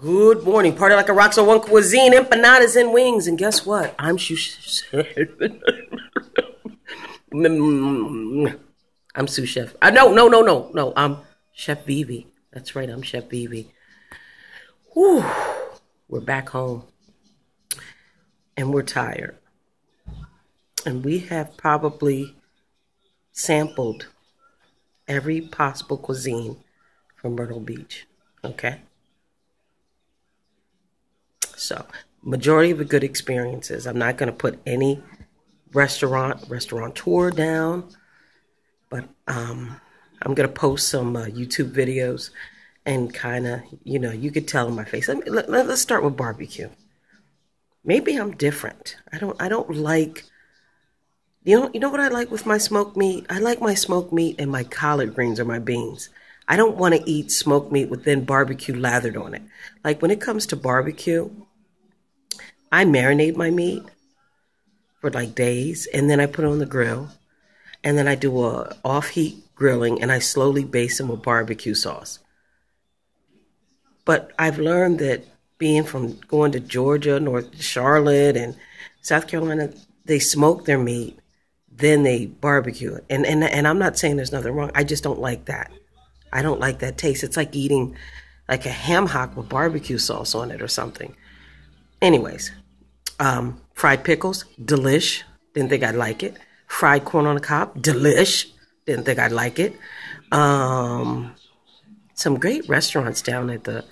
Good morning. Party like a rock, so one cuisine, empanadas and wings. And guess what? I'm sous I'm sous chef. Uh, no, no, no, no, no. I'm Chef Veevee. That's right. I'm Chef Veevee. Whew. We're back home. And we're tired. And we have probably sampled every possible cuisine from Myrtle Beach. Okay? So, majority of the good experiences. I'm not going to put any restaurant restaurateur down, but um, I'm going to post some uh, YouTube videos and kind of, you know, you could tell in my face. Let me, let, let's start with barbecue. Maybe I'm different. I don't I don't like you know you know what I like with my smoked meat? I like my smoked meat and my collard greens or my beans. I don't want to eat smoked meat with then barbecue lathered on it. Like when it comes to barbecue, I marinate my meat for like days and then I put it on the grill and then I do a off heat grilling and I slowly baste them with barbecue sauce. But I've learned that being from going to Georgia, North Charlotte and South Carolina, they smoke their meat, then they barbecue it. And and and I'm not saying there's nothing wrong. I just don't like that. I don't like that taste. It's like eating like a ham hock with barbecue sauce on it or something. Anyways, um, fried pickles, delish. Didn't think I'd like it. Fried corn on the cob, delish. Didn't think I'd like it. Um, some great restaurants down at the,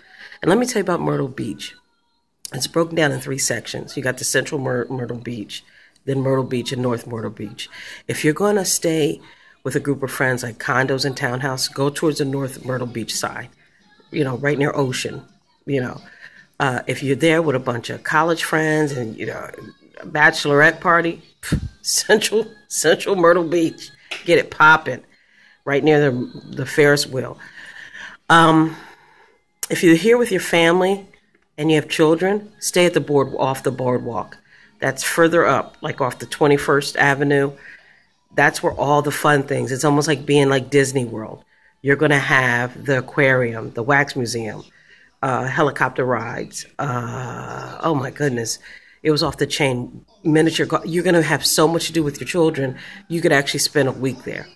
and let me tell you about Myrtle Beach. It's broken down in three sections. You got the Central Myr- Myrtle Beach, then Myrtle Beach and North Myrtle Beach. If you're going to stay with a group of friends like condos and townhouse, go towards the North Myrtle Beach side, you know, right near Ocean, you know. Uh, if you're there with a bunch of college friends and you know a bachelorette party, Central Central Myrtle Beach, get it popping, right near the the Ferris wheel. Um, if you're here with your family and you have children, stay at the board off the boardwalk. That's further up, like off the 21st Avenue. That's where all the fun things. It's almost like being like Disney World. You're going to have the aquarium, the wax museum uh, helicopter rides. Uh, oh my goodness, it was off the chain. Miniature. You're going to have so much to do with your children. You could actually spend a week there,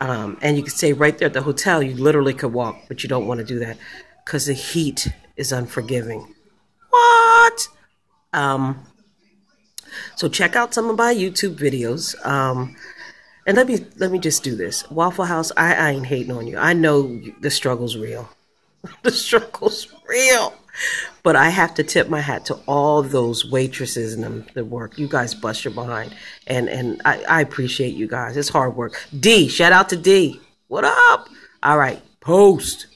um, and you could stay right there at the hotel. You literally could walk, but you don't want to do that because the heat is unforgiving. What? Um, so check out some of my YouTube videos. Um, and let me let me just do this. Waffle House, I, I ain't hating on you. I know the struggle's real. the struggle's real. But I have to tip my hat to all those waitresses and them that work. You guys bust your behind. And and I, I appreciate you guys. It's hard work. D, shout out to D. What up? All right. Post.